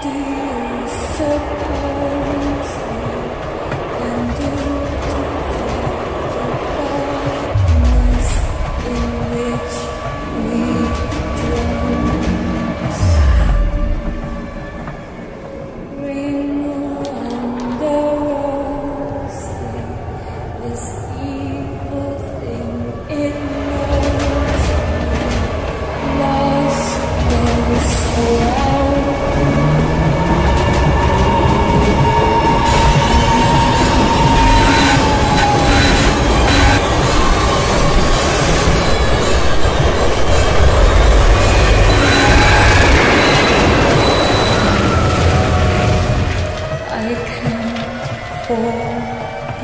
disappoint.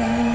Amen.